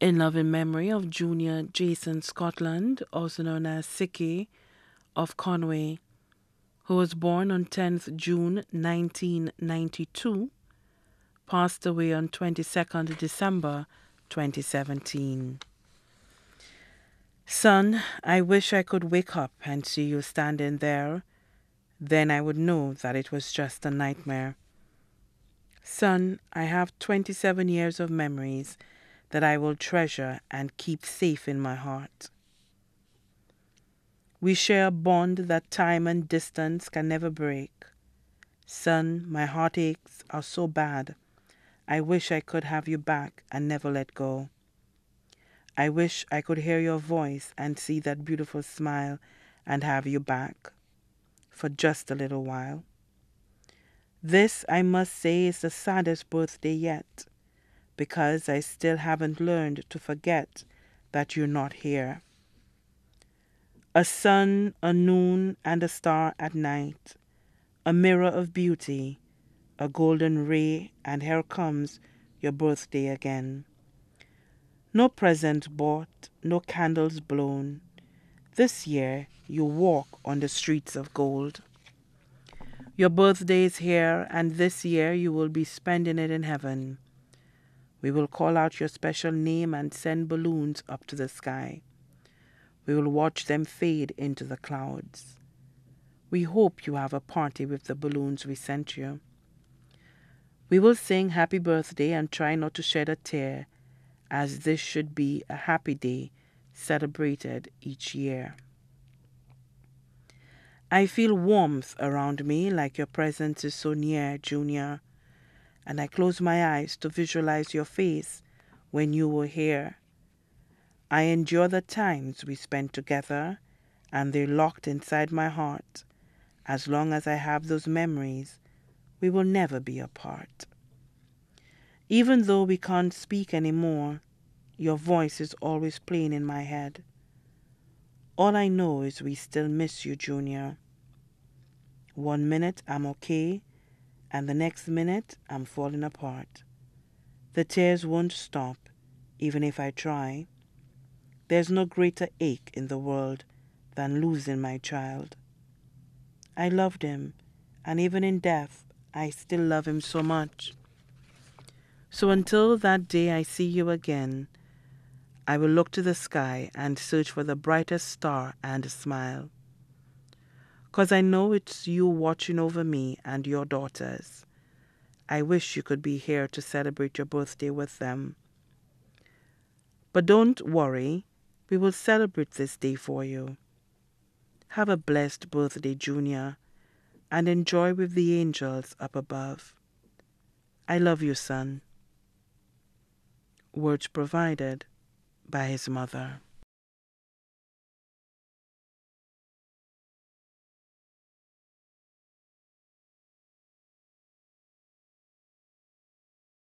In loving memory of Junior Jason Scotland, also known as Siki of Conway, who was born on 10th June 1992, passed away on 22nd December 2017. Son, I wish I could wake up and see you standing there. Then I would know that it was just a nightmare. Son, I have 27 years of memories that I will treasure and keep safe in my heart. We share a bond that time and distance can never break. Son, my heartaches are so bad. I wish I could have you back and never let go. I wish I could hear your voice and see that beautiful smile and have you back for just a little while. This, I must say, is the saddest birthday yet because I still haven't learned to forget that you're not here a sun, a noon, and a star at night, a mirror of beauty, a golden ray, and here comes your birthday again. No present bought, no candles blown. This year you walk on the streets of gold. Your birthday is here, and this year you will be spending it in heaven. We will call out your special name and send balloons up to the sky. We will watch them fade into the clouds. We hope you have a party with the balloons we sent you. We will sing happy birthday and try not to shed a tear, as this should be a happy day celebrated each year. I feel warmth around me like your presence is so near, Junior, and I close my eyes to visualize your face when you were here I endure the times we spent together, and they're locked inside my heart. As long as I have those memories, we will never be apart. Even though we can't speak anymore, your voice is always playing in my head. All I know is we still miss you, Junior. One minute I'm okay, and the next minute I'm falling apart. The tears won't stop, even if I try. There's no greater ache in the world than losing my child. I loved him, and even in death, I still love him so much. So until that day I see you again, I will look to the sky and search for the brightest star and smile. Cause I know it's you watching over me and your daughters. I wish you could be here to celebrate your birthday with them. But don't worry, we will celebrate this day for you. Have a blessed birthday, Junior, and enjoy with the angels up above. I love you, son. Words provided by his mother.